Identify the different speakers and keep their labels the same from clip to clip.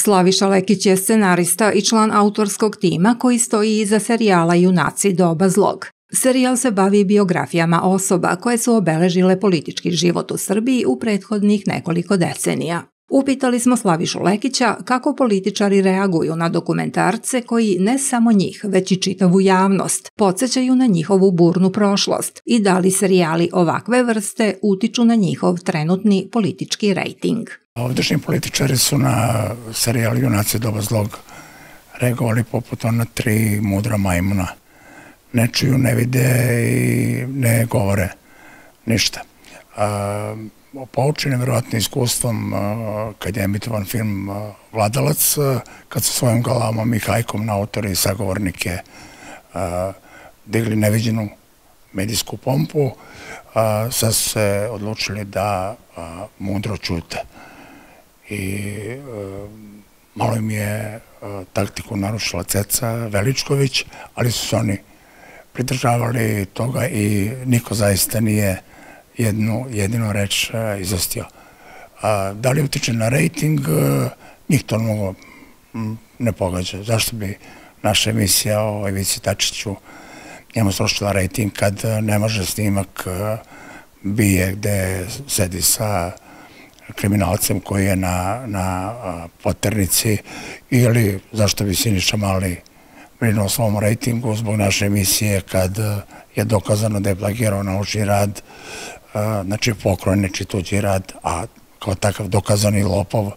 Speaker 1: Slaviša Lekić je scenarista i član autorskog tima koji stoji iza serijala Junaci doba zlog. Serijal se bavi biografijama osoba koje su obeležile politički život u Srbiji u prethodnih nekoliko decenija. Upitali smo Slavišu Lekića kako političari reaguju na dokumentarce koji ne samo njih, već i čitavu javnost podsjećaju na njihovu burnu prošlost i da li serijali ovakve vrste utiču na njihov trenutni politički rejting.
Speaker 2: Ovdašnji političari su na serijal Junaci doba zlog reagovali poput ona tri mudra majmuna. Ne čuju, ne vide i ne govore ništa. A, poučeni verovatno iskustvom kad je emitovan film Vladalac, kad su svojom galamom i hajkom na autori i sagovornike digli neviđenu medijsku pompu, sad se odlučili da mudro čute. I malo im je taktiku narušila Ceca Veličković, ali su se oni pridržavali toga i niko zaista nije jednu jedinu reč uh, izostio. Da li utiče na rejting, njih to mnogo m, ne pogađa. Zašto bi naša emisija o Ivici Tačiću njemu srošila rejting kad ne može snimak bije gde sedi sa kriminalcem koji je na, na poternici ili zašto bi Siniša Mali brinuo o svom rejtingu zbog naše emisije kad je dokazano da je plagirao naučni rad znači pokroj tuđi rad, a kao takav dokazani lopov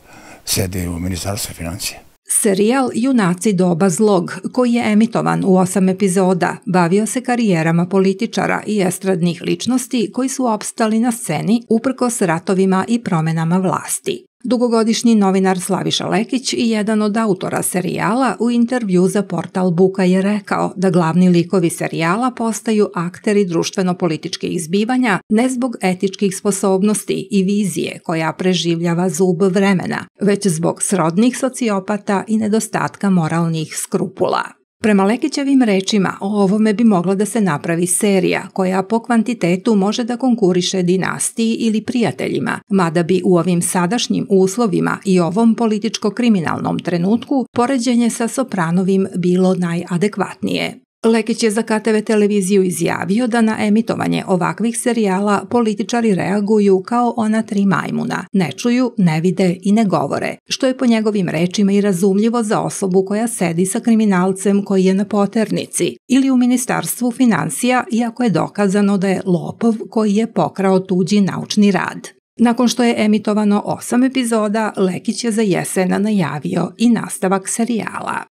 Speaker 2: sedi u Ministarstvu financije.
Speaker 1: Serijal Junaci doba zlog, koji je emitovan u osam epizoda, bavio se karijerama političara i estradnih ličnosti koji su opstali na sceni uprkos ratovima i promenama vlasti. Dugogodišnji novinar Slaviša Lekić i jedan od autora serijala u intervju za portal Buka je rekao da glavni likovi serijala postaju akteri društveno-političkih izbivanja ne zbog etičkih sposobnosti i vizije koja preživljava zub vremena, već zbog srodnih sociopata i nedostatka moralnih skrupula. Prema Lekićevim rečima, o ovome bi mogla da se napravi serija koja po kvantitetu može da konkuriše dinastiji ili prijateljima, mada bi u ovim sadašnjim uslovima i ovom političko-kriminalnom trenutku poređenje sa Sopranovim bilo najadekvatnije. Lekić je za KTV televiziju izjavio da na emitovanje ovakvih serijala političari reaguju kao ona tri majmuna, ne čuju, ne vide i ne govore, što je po njegovim rečima i razumljivo za osobu koja sedi sa kriminalcem koji je na poternici ili u ministarstvu financija iako je dokazano da je lopov koji je pokrao tuđi naučni rad. Nakon što je emitovano osam epizoda, Lekić je za jesena najavio i nastavak serijala.